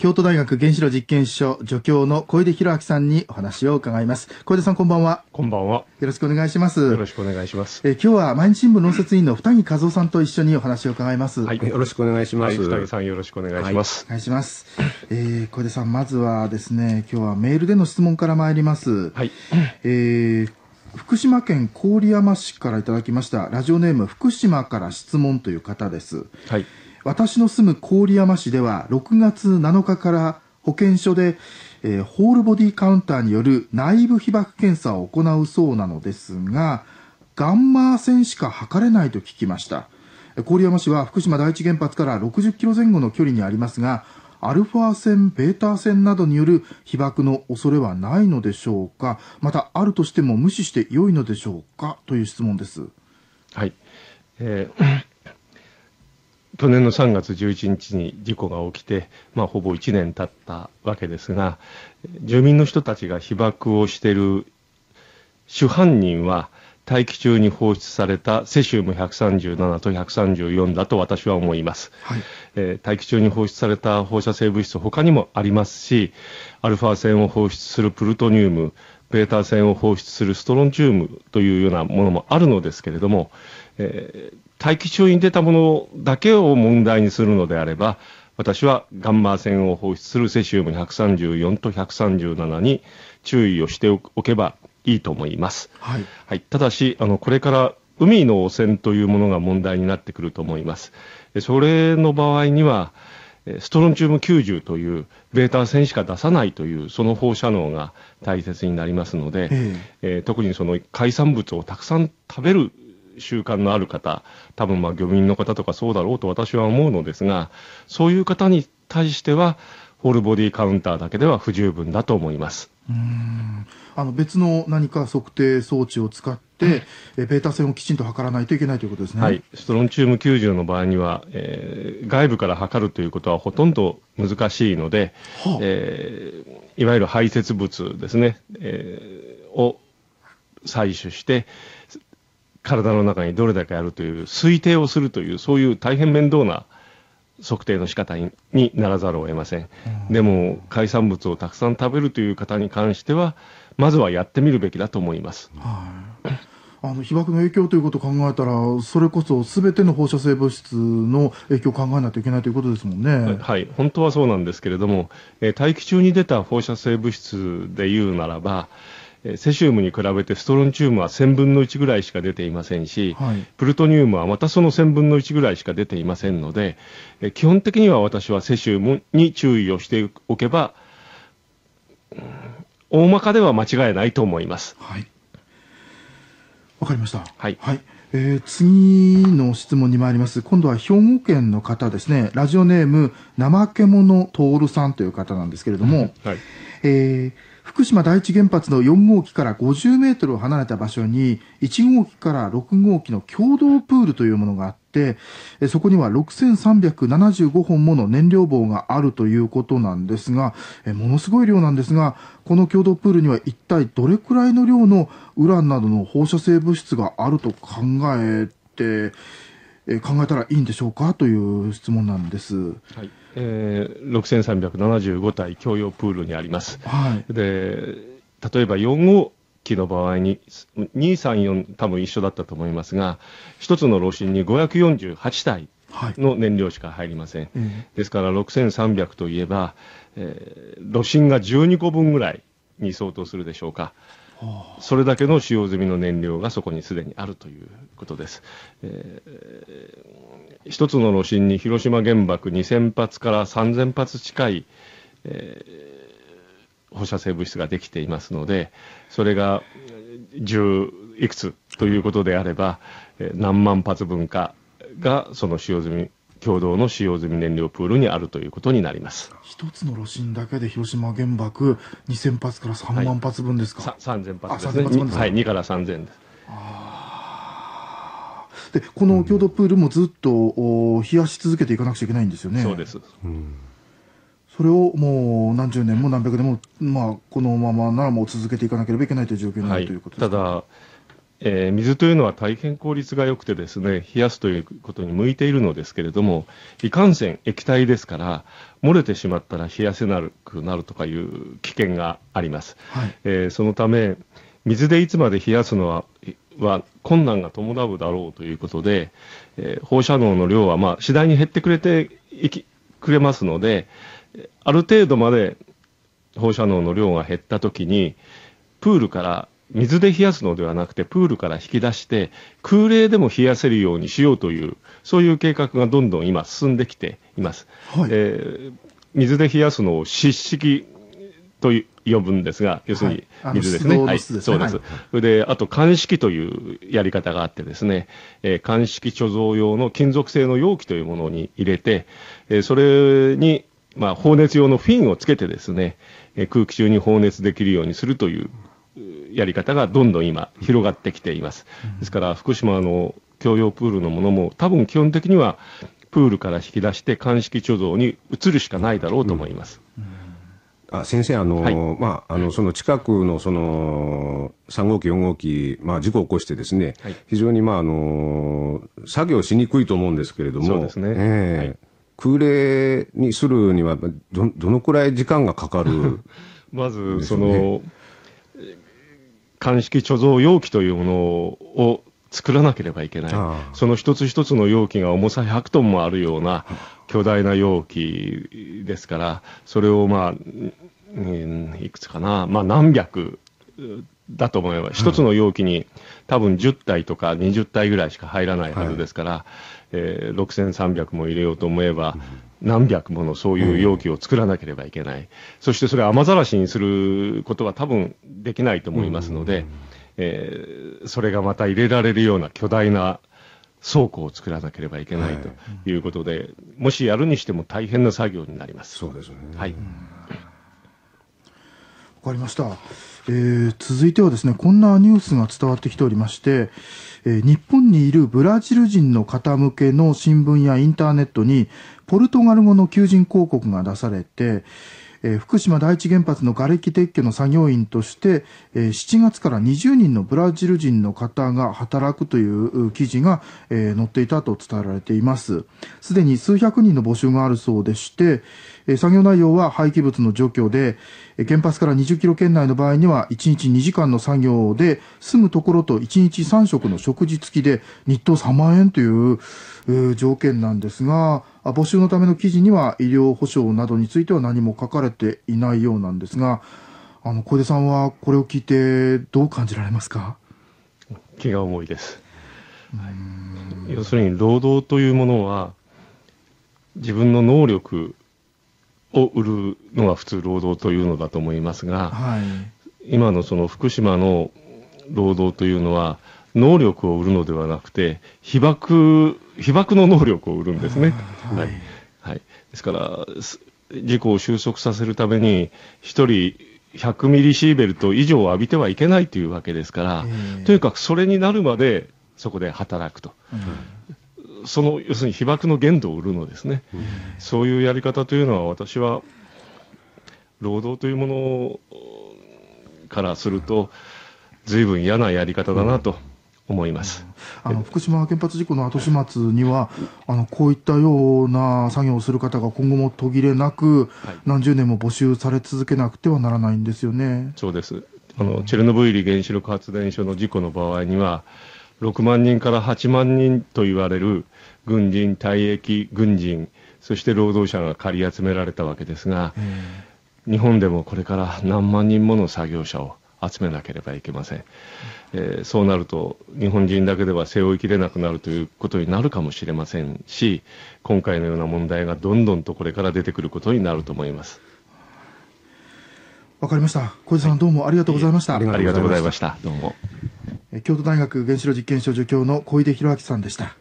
京都大学原子炉実験所助教の小出博明さんにお話を伺います。小出さんこんばんは。こんばんは。よろしくお願いします。よろしくお願いします。え今日は毎日新聞論説委員の二木和夫さんと一緒にお話を伺います。はい。よろしくお願いします。はい、二木さんよろしくお願いします。お願いします。えー、小出さん、まずはですね、今日はメールでの質問から参ります。はい。えー福島県郡山市からいただきましたラジオネーム福島から質問という方ですはい。私の住む郡山市では6月7日から保健所で、えーホールボディカウンターによる内部被曝検査を行うそうなのですがガンマ線しか測れないと聞きました。郡山市は福島第一原発から60キロ前後の距離にありますがアルファ線、ベータ線などによる被曝の恐れはないのでしょうか。またあるとしても無視して良いのでしょうか？という質問です。はい。えー去年の3月11日に事故が起きて、まあ、ほぼ1年経ったわけですが、住民の人たちが被爆をしている主犯人は、大気中に放出されたセシウム137と134だと私は思います。はいえー大気中に放出された放射性物質他にもありますしアルファ線を放出するプルトニウムベータ線を放出するストロンチウムというようなものもあるのですけれども、えー大気中に出たものだけを問題にするのであれば私はガンマ線を放出するセシウム134と137に注意をしておけばいいと思います。はいはい、ただしあの、これから海の汚染というものが問題になってくると思います。えそれの場合には、えストロンチウム90というベータ線しか出さないというその放射能が大切になりますので、ええー特にその海産物をたくさん食べる習慣のある方、多分まあ漁民の方とかそうだろうと私は思うのですが、そういう方に対しては、ホールボディカウンターだけでは不十分だと思います。うーん。あの別の何か測定装置を使って、えベータ線をきちんと測らないといけないということですね。はい、ストロンチウム90の場合には、えー外部から測るということはほとんど難しいので、はあ。えーいわゆる排泄物ですね、えーを採取して、体の中にどれだけあるという推定をするという、そういう大変面倒な測定の仕方ににならざるを得ません。でも、海産物をたくさん食べるという方に関しては、まずはやってみるべきだと思います。はいあの被爆の影響ということを考えたら、それこそすべての放射性物質の影響を考えないといけないということですもんね。はい、本当はそうなんですけれども、えー大気中に出た放射性物質で言うならば、えーセシウムに比べてストロンチウムは1000分の1ぐらいしか出ていませんし、はいプルトニウムはまたその1000分の1ぐらいしか出ていませんので、えー基本的には私はセシウムに注意をしておけば、うん大まかでは間違いないと思います。はい。わかりました。はいえー次の質問に参ります。今度は兵庫県の方ですね。ラジオネーム、怠け者徹さんという方なんですけれども、はいえー福島第一原発の4号機から50メートル離れた場所に1号機から6号機の共同プールというものがあって、そこには6375本もの燃料棒があるということなんですが、ものすごい量なんですが、この共同プールには一体どれくらいの量のウランなどの放射性物質があると考えて、考えたらいいんでしょうか？という質問なんです。はいえー6375体共用プールにあります。はい。で例えば4号機の場合に234多分一緒だったと思いますが1つの炉心に548体はい。の燃料しか入りません、えですから6300といえば、えー炉心が12個分ぐらいに相当するでしょうかそれだけの使用済みの燃料がそこにすでにあるということです。えー一つの炉心に広島原爆2000発から3000発近い、えー放射性物質ができていますので、それが10いくつということであれば、何万発分かがその使用済み、共同の使用済み燃料プールにあるということになります。一つの炉心だけで広島原爆2000発から3万発分ですか、さ3000発あですね。3000発分ですか？はい、2から3000です。でこの共同プールもずっと、お冷やし続けていかなくちゃいけないんですよねそうです。それをもう何十年も何百年も、まあ、このままならもう続けていかなければいけないという状況になはいるということ、ですか、ただ、えー、水というのは大変効率が良くてですね、冷やすということに向いているのですけれども、いかんせん液体ですから、漏れてしまったら冷やせなくなるとかいう危険があります。はい、えー、そのため、水でいつまで冷やすのはは困難が伴うだろうということで、えー、放射能の量はまあ次第に減ってくれていきくれますので、ある程度まで放射能の量が減ったときに、プールから水で冷やすのではなくて、プールから引き出して、空冷でも冷やせるようにしようという、そういう計画がどんどん今、進んできています。はい、えー、水で冷やすのを湿式と呼ぶんですが、要するに水ですね。はい、すねそうです。はい、で、あと、乾式というやり方があってですね、えー、乾式貯蔵用の金属製の容器というものに入れて、えー、それに、まあ、放熱用のフィンをつけてですね、えー、空気中に放熱できるようにするというやり方がどんどん今広がってきています。ですから福島の共用プールのものも多分基本的にはプールから引き出して鑑識貯蔵に移るしかないだろうと思います。あ先生、あの、はい、まあ、あの、その近くの、その、3号機、4号機、まあ、事故を起こしてですね、はい、非常に、まあ、あの、作業しにくいと思うんですけれども、そうですね。えーはい、空冷にするには、ど、どのくらい時間がかかる、まず、その、鑑識貯蔵容器というものを作らなければいけない。その一つ一つの容器が重さ100トンもあるような巨大な容器ですから、それをまあ、いくつかな、まあ何百だと思います。一つの容器に多分10体とか20体ぐらいしか入らないはずですから、はい、えー、6300も入れようと思えば、何百ものそういう容器を作らなければいけない、そしてそれ雨ざらしにすることは多分できないと思いますので、えー、それがまた入れられるような巨大な倉庫を作らなければいけないということで、はい、もしやるにしても大変な作業になります。そうですね。はい。わかりました。えー、続いてはですね、こんなニュースが伝わってきておりまして、えー、日本にいるブラジル人の方向けの新聞やインターネットに、ポルトガル語の求人広告が出されて、えー、福島第一原発の瓦礫撤去の作業員として、えー、7月から20人のブラジル人の方が働くという記事が、えー、載っていたと伝えられています。すでに数百人の募集があるそうでして、えー、作業内容は廃棄物の除去で、え原発から20キロ圏内の場合には1日2時間の作業で住むところと1日3食の食事付きで日当3万円という条件なんですが募集のための記事には医療保障などについては何も書かれていないようなんですがあの小出さんはこれを聞いてどう感じられますか？気が重いです、要するに労働というものは自分の能力を売るのが普通労働というのだと思いますが、はい、今のその福島の労働というのは能力を売るのではなくて被爆被爆の能力を売るんですね。はい、はい、はい、ですから事故を収束させるために1人100ミリシーベルト以上浴びてはいけないというわけですから、とにかくそれになるまでそこで働くと。うん。その要するに被爆の限度を売るのですね、うん、そういうやり方というのは私は労働というものからすると随分嫌なやり方だなと思います、うん、あの福島原発事故の後始末にはあのこういったような作業をする方が今後も途切れなく、はい、何十年も募集され続けなくてはならないんですよね。そうです。あのチェルノブイリ原子力発電所の事故の場合には6万人から8万人と言われる軍人、退役軍人、そして労働者が借り集められたわけですが、日本でもこれから何万人もの作業者を集めなければいけません、えー、そうなると日本人だけでは背負いきれなくなるということになるかもしれませんし今回のような問題がどんどんとこれから出てくることになると思います。わかりました。小池さん、どうもありがとうございました。ありがとうございました。どうも。京都大学原子炉実験所助教の小出弘明さんでした